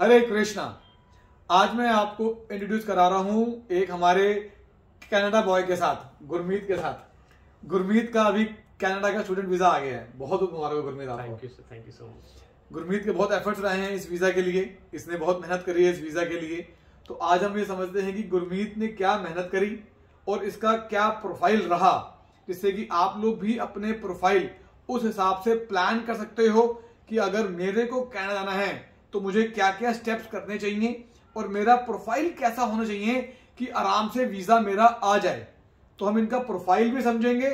हरे कृष्णा। आज मैं आपको इंट्रोड्यूस करा रहा हूँ एक हमारे कनाडा बॉय के साथ गुरमीत के साथ। गुरमीत का अभी कनाडा का स्टूडेंट वीज़ा आ गया है। बहुत बहुत मुबारक हो गुरमीत आपको। Thank you sir thank you so much Gurmeet के बहुत एफर्ट्स रहे हैं इस वीज़ा के लिए। इसने बहुत मेहनत करी है इस वीज़ा के लिए। तो आज हम ये समझते हैं कि गुरमीत ने क्या मेहनत करी और इसका क्या प्रोफ़ाइल रहा जिससे कि आप लोग भी अपने प्रोफ़ाइल उस हिसाब से प्लान कर सकते हो कि अगर मेरे को कनाडा जाना है तो मुझे क्या क्या स्टेप्स करने चाहिए और मेरा प्रोफ़ाइल कैसा होना चाहिए कि आराम से वीज़ा मेरा आ जाए। तो हम इनका प्रोफ़ाइल भी समझेंगे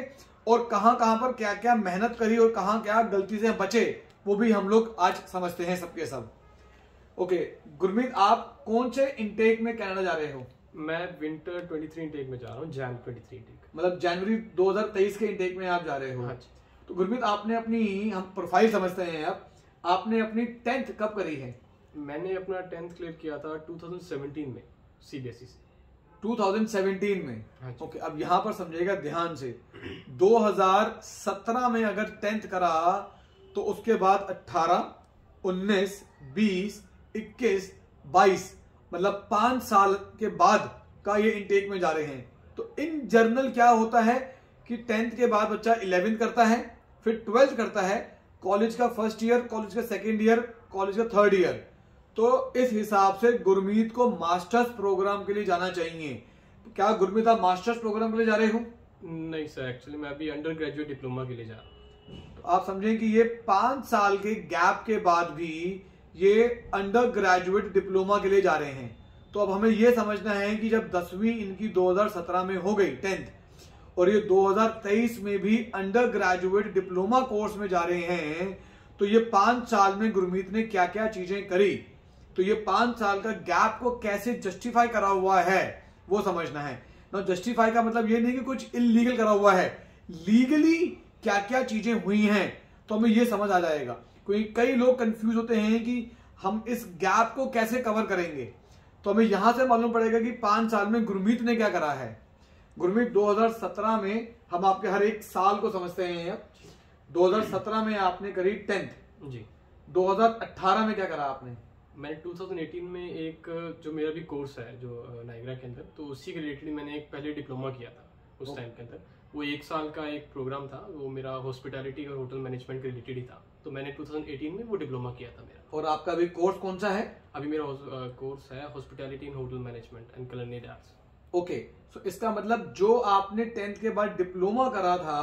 और कहाँ कहाँ पर क्या क्या मेहनत करी और कहाँ क्या गलती से बचे वो भी हम लोग आज समझते हैं सबके सब। ओके गुरमीत आप कौन से इनटेक में कनाडा जा रहे हो? मैं विंटर 23 इनटेक में जा रहा हूँ जैन 23 इनटेक मतलब जनवरी 2023 के इनटेक में आप जा रहे हो। हाँ तो गुरमीत आपने अपनी हम प्रोफ़ाइल समझते हैं अब। आपने अपनी टेंथ कब करी है? मैंने अपना टेंथ क्लियर किया था 2017 में सीबीएसई से। 2017 में? हाँ जी। ओके अब यहाँ पर समझिएगा ध्यान से। 2017 में अगर टेंथ करा तो उसके बाद 18, 19, 20, 21, 22 मतलब पाँच साल के बाद का ये इनटेक में जा रहे हैं। तो इन जर्नल क्या होता है कि टेंथ के बाद बच्चा इलेवेंथ करता है फिर ट्वेल्थ करता है कॉलेज का फ़र्स्ट ईयर कॉलेज का सेकेंड ईयर कॉलेज का थर्ड ईयर। तो इस हिसाब से गुरमीत को मास्टर्स प्रोग्राम के लिए जाना चाहिए। क्या गुरमीत आप मास्टर्स प्रोग्राम के लिए जा रहे हो? नहीं सर एक्चुअली मैं अभी अंडर ग्रेजुएट डिप्लोमा के लिए जा रहा हूँ। तो आप समझें कि ये पाँच साल के गैप के बाद भी ये अंडर ग्रेजुएट डिप्लोमा के लिए जा रहे हैं। तो अब हमें ये समझना है कि जब दसवीं इनकी 2017 में हो गई टेंथ और ये 2023 में भी अंडर ग्रेजुएट डिप्लोमा कोर्स में जा रहे हैं तो ये पाँच साल में गुरमीत ने क्या क्या चीज़ें करी? तो ये पाँच साल का गैप को कैसे जस्टिफाई करा हुआ है, वो समझना है। ना जस्टिफाई का मतलब ये नहीं कि कुछ इलीगल करा हुआ है। लीगली क्या क्या चीज़ें हुई हैं तो हमें ये समझ आ जाएगा। क्योंकि कई लोग कंफ्यूज होते हैं कि हम इस गैप को कैसे कवर करेंगे। तो हमें यहाँ से मालूम पड़ेगा कि पाँच साल में गुरमीत ने क्या करा है। गुरमीत 2017 में हम आपके हर एक साल को समझते हैं अब 2017 में आपने करी टेंथ। जी। 2018 में क्या करा आपने? मैंने 2018 में एक जो मेरा भी कोर्स है जो नाइग्रा के अंदर तो उसी के रिलेटेड मैंने एक पहले डिप्लोमा किया था उस टाइम के अंदर। वो एक साल का एक प्रोग्राम था वो मेरा हॉस्पिटैलिटी और होटल मैनेजमेंट के रिलेटेड ही था तो मैंने 2018 में वो डिप्लोमा किया था मेरा। और आपका अभी कोर्स कौन सा है? अभी मेरा कोर्स है hospitality in hotel management and culinary arts. Okay so इसका मतलब जो आपने टेंथ के बाद डिप्लोमा करा था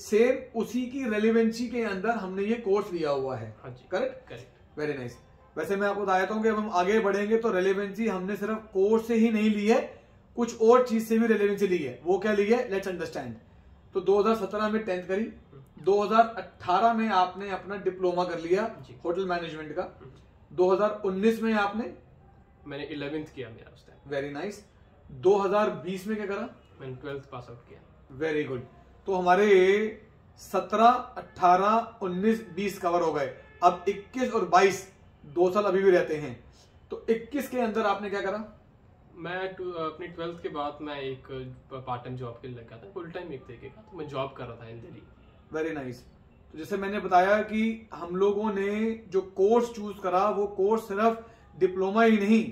सेम उसी की रेलिवेंसी के अंदर हमने ये कोर्स लिया हुआ है। करेक्ट करेक्ट वेरी नाइस वैसे मैं आपको बताया हूँ कि अब हम आगे बढ़ेंगे तो रेलिवेंसी हमने सिर्फ़ कोर्स से ही नहीं ली है कुछ और चीज़ से भी रेलिवेंसी ली है। वो क्या ली है? लेट्स अंडरस्टैंड तो 2017 में टेंथ करी 2018 में आपने अपना डिप्लोमा कर लिया होटल मैनेजमेंट का। 2019 में आपने मैंने इलेवेंथ किया मेरा उस टाइम वेरी नाइस 2020 में क्या करा? मैंने ट्वेल्थ पास आउट किया। वेरी गुड तो हमारे 17, 18, 19, 20 कवर हो गए। अब 21 और 22 दो साल अभी भी रहते हैं। तो 21 के अंदर आपने क्या करा? मैं अपनी ट्वेल्थ के बाद मैं एक पार्ट टाइम जॉब के लिए लगा था। फुल टाइम एक तरीके का। तो मैं जॉब कर रहा था इन दिल्ली वेरी नाइस तो जैसे मैंने बताया कि हम लोगों ने जो कोर्स चूज़ करा वो कोर्स सिर्फ़ डिप्लोमा ही नहीं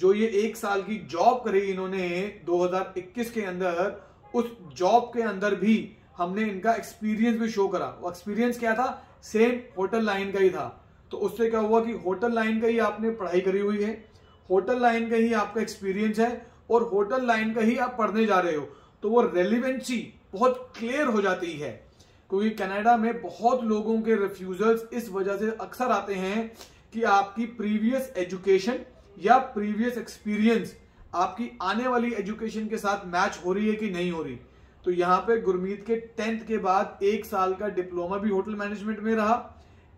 जो ये एक साल की जॉब करी इन्होंने 2021 के अंदर, उस जॉब के अंदर भी हमने इनका एक्सपीरियंस भी शो करा। वो एक्सपीरियंस क्या था? सेम होटल लाइन का ही था। तो उससे क्या हुआ कि होटल लाइन का ही आपने पढ़ाई करी हुई है। होटल लाइन का ही आपका एक्सपीरियंस है और होटल लाइन का ही आप पढ़ने जा रहे हो। तो वो रेलिवेंसी बहुत क्लियर हो जाती है। क्योंकि कनाडा में बहुत लोगों के रिफ्यूजल्स इस वजह से अक्सर आते हैं कि आपकी प्रीवियस एजुकेशन या प्रीवियस एक्सपीरियंस आपकी आने वाली एजुकेशन के साथ मैच हो रही है कि नहीं हो रही? तो यहाँ पे गुरमीत के टेंथ के बाद एक साल का डिप्लोमा भी होटल मैनेजमेंट में रहा।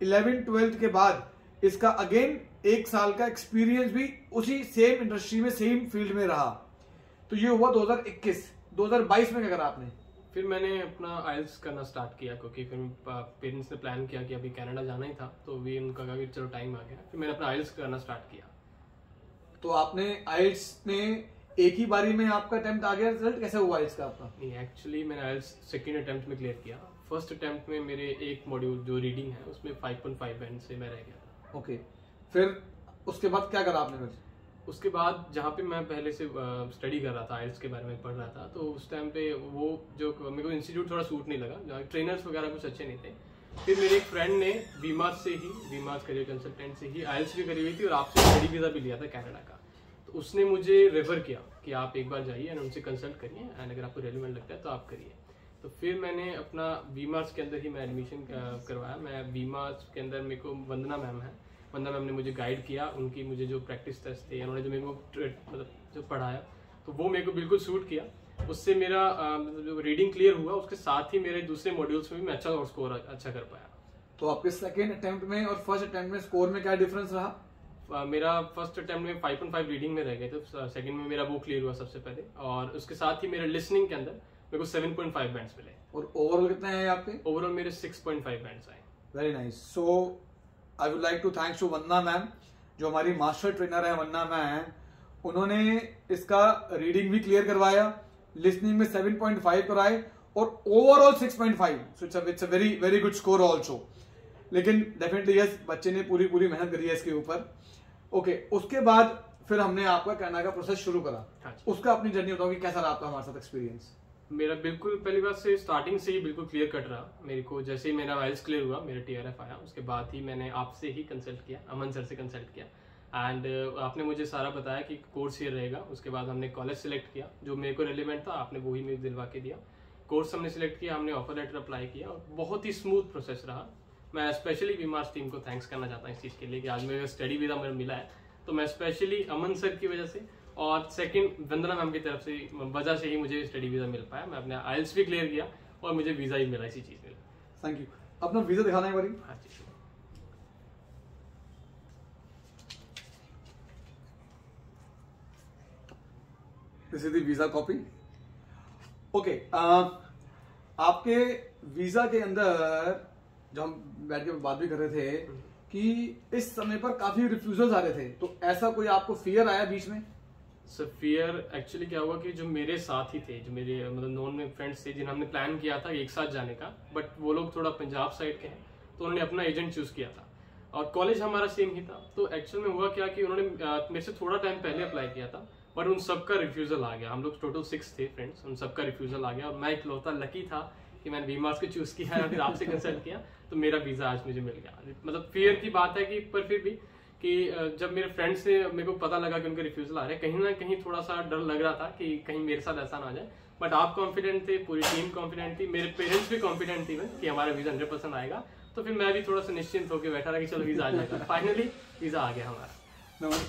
इलेवेंथ ट्वेल्थ के बाद इसका अगेन एक साल का एक्सपीरियंस भी उसी सेम इंडस्ट्री में सेम फ़ील्ड में रहा। तो ये हुआ 2021 2022 में क्या करा आपने? फिर मैंने अपना आयल्स करना स्टार्ट किया, क्योंकि फिर पेरेंट्स ने प्लान किया कि अभी कनाडा जाना ही था तो भी उनका कहा कि चलो टाइम आ गया। फिर मैंने अपना आइल्स करना स्टार्ट किया। तो आपने आइल्स में एक ही बारी में आपका अटेम्प्ट आ गया रिज़ल्ट कैसे हुआ इसका आपका? नहीं एक्चुअली मैंने आइल्स सेकेंड अटेम्प्ट में क्लियर किया। फ़र्स्ट अटेम्प्ट में मेरे एक मॉड्यूल जो रीडिंग है उसमें 5.5 बैंड से मैं रह गया। था ओके फिर उसके बाद क्या करा आपने फिर? उसके बाद जहाँ पे मैं पहले से स्टडी कर रहा था आइल्स के बारे में पढ़ रहा था तो उस टाइम पे वो जो मेरे को इंस्टीट्यूट थोड़ा सूट नहीं लगा ट्रेनर्स वगैरह कुछ अच्छे नहीं थे। फिर मेरे एक फ्रेंड ने बीमार से ही बीमार करियर कंसल्टेंट से ही आइल्स भी करी हुई थी और आपसे स्टडी वीज़ा भी लिया था कनाडा का। तो उसने मुझे रेफर किया कि आप एक बार जाइए एंड उनसे कंसल्ट करिए एंड अगर आपको रेलिवेंट लगता है तो आप करिए। तो फिर मैंने अपना बीमार्स के अंदर ही मैं एडमिशन करवाया। मैं बीमार्स के अंदर मेरे को वंदना मैम है। वंदना मैम ने मुझे गाइड किया, उनकी मुझे जो प्रैक्टिस टेस्ट थे, उन्होंने जो मेरे को मतलब जो पढ़ाया तो वो मेरे को बिल्कुल सूट किया। उससे मेरा मतलब जो रीडिंग क्लियर हुआ उसके साथ ही मेरे दूसरे मॉड्यूल्स में भी मैं अच्छा स्कोर अच्छा कर पाया। तो आपके सेकेंड अटेम्प्ट में और फ़र्स्ट अटेम्प्ट में स्कोर में क्या डिफरेंस रहा? मेरा फ़र्स्ट अटेम्प्ट में 5.5 रीडिंग में रह गए थे सेकंड में मेरा वो क्लियर हुआ सबसे पहले। और उसके साथ ही मेरे लिसनिंग के अंदर मेरे को 7.5 बैंड्स मिले। और ओवरऑल कितने हैं आपके ओवरऑल मेरे 6.5 बैंड्स आए। Very nice so I would like to thanks to Vandana ma'am जो हमारी मास्टर ट्रेनर है वंदना मैम उन्होंने इसका रीडिंग भी क्लियर करवाया। लिसनिंग में 7.5 कराए और overall 6.5 so it's it's a very very good score also लेकिन डेफिनेटली यस बच्चे ने पूरी पूरी मेहनत करी है इसके ऊपर। ओके okay, उसके बाद फिर हमने आपका कहना का प्रोसेस शुरू करा। हाँ उसका अपनी जर्नी बताओ कि कैसा रहा आपका हमारे साथ एक्सपीरियंस मेरा बिल्कुल पहली बात से स्टार्टिंग से ही बिल्कुल क्लियर कट रहा। मेरे को जैसे ही मेरा वाइल्स क्लियर हुआ मेरा टीआरएफ आया उसके बाद ही मैंने आपसे ही कंसल्ट किया अमन सर से कंसल्ट किया। एंड uh, आपने मुझे सारा बताया कि कोर्स ये रहेगा। उसके बाद हमने कॉलेज सेलेक्ट किया जो मेरे को रिलेवेंट था आपने वही मुझे दिलवा के दिया। कोर्स हमने सिलेक्ट किया हमने ऑफ़र लेटर अप्लाई किया और बहुत ही स्मूथ प्रोसेस रहा। मैं स्पेशली बीमार टीम को थैंक्स करना चाहता हूँ इस चीज़ के लिए कि आज मेरे स्टडी वीज़ा मेरा मिला है। तो मैं स्पेशली अमन सर की वजह से और सेकंड वंदना मैम की तरफ़ से वजह से ही मुझे स्टडी वीज़ा मिल पाया। मैं अपने आइल्स भी क्लियर किया और मुझे वीज़ा ही मिला इसी चीज़ में थैंक यू अपना वीज़ा दिखाना है बारी। हाँ जी this is visa copy okay आपके वीज़ा के अंदर जो हम बैठ के बात भी कर रहे थे, कि इस समय पर काफ़ी रिफ्यूजल आ रहे थे। तो ऐसा कोई आपको फियर आया बीच में? सर फियर एक्चुअली क्या हुआ कि जो मेरे साथ ही थे, जो मेरे मतलब नॉन में फ्रेंड्स थे जिन हमने प्लान किया था एक साथ जाने का बट वो लोग थोड़ा पंजाब साइड के हैं तो उन्होंने अपना एजेंट चूज़ किया था। और कॉलेज हमारा सेम ही था। तो एक्चुअल में हुआ क्या कि उन्होंने मेरे से थोड़ा टाइम पहले अप्लाई किया था। बट उन सबका रिफ्यूजल आ गया। हम लोग टोटल सिक्स थे फ्रेंड्स उन सबका रिफ्यूजल आ गया और मैं इकलौता लकी था कि मैंने बीमार्स को चूज़ किया है फिर आपसे कंसल्ट किया तो मेरा वीज़ा आज मुझे मिल गया। मतलब फियर की बात है कि, पर फिर भी कि जब मेरे फ्रेंड्स से मेरे को पता लगा कि उनके रिफ्यूजल आ रहे कहीं ना कहीं थोड़ा सा डर लग रहा था कि कहीं मेरे साथ ऐसा ना जाए। बट आप कॉन्फिडेंट थे, पूरी टीम कॉन्फिडेंट थी, मेरे पेरेंट्स भी कॉन्फिडेंट थी कि हमारा वीज़ा हंड्रेड परसेंट आएगा। तो फिर मैं भी थोड़ा सा निश्चिंत होकर बैठा रहा कि चलो वीज़ा आ जाएगा। फाइनली वीज़ा आ गया हमारा।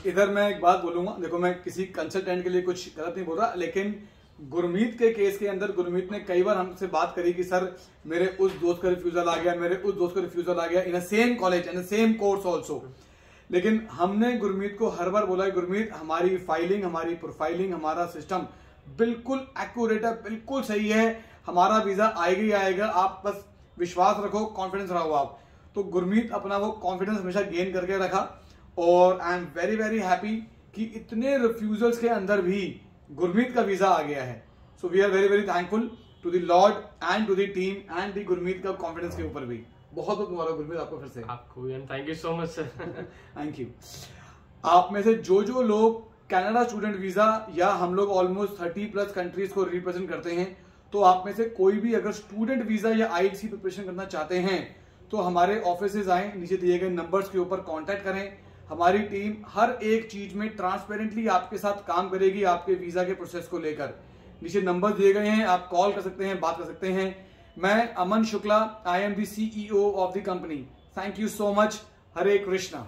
इधर मैं एक बात बोलूँगा। देखो, मैं किसी कंसल्टेंट के लिए कुछ गलत नहीं बोल रहा, लेकिन गुरमीत के केस के अंदर गुरमीत ने कई बार हमसे बात करी कि, सर, मेरे उस दोस्त का रिफ्यूजल आ गया, मेरे उस दोस्त का रिफ्यूजल आ गया in a same college in same course also लेकिन हमने गुरमीत को हर बार बोला, गुरमीत, हमारी फाइलिंग हमारी प्रोफाइलिंग हमारा सिस्टम बिल्कुल एक्यूरेट है, बिल्कुल सही है, हमारा वीज़ा आएगा ही आएगा, आप बस विश्वास रखो कॉन्फिडेंस रहो आप. तो गुरमीत अपना वो कॉन्फिडेंस हमेशा गेन करके रखा। और I am very very happy कि इतने रिफ्यूजल्स के अंदर भी गुरमीत का वीज़ा आ गया है। So we are very very thankful to the lord and to the team and the Gurmeet का कॉन्फिडेंस के ऊपर भी। बहुत बहुत मुबारक गुरमीत आपको फिर से। आपको thank you so much sir thank you आप में से जो जो लोग कनाडा स्टूडेंट वीज़ा या हम लोग ऑलमोस्ट थर्टी प्लस कंट्रीज़ को रिप्रेजेंट करते हैं तो आप में से कोई भी अगर स्टूडेंट वीज़ा या आई सी प्रिपरेशन करना चाहते हैं तो हमारे ऑफ़िस आए नीचे दिए गए नंबर्स के ऊपर कांटेक्ट करें। हमारी टीम हर एक चीज़ में ट्रांसपेरेंटली आपके साथ काम करेगी आपके वीज़ा के प्रोसेस को लेकर। नीचे नंबर दिए गए हैं, आप कॉल कर सकते हैं, बात कर सकते हैं। मैं Aman Shukla I am the CEO of the company thank you so much Hare Krishna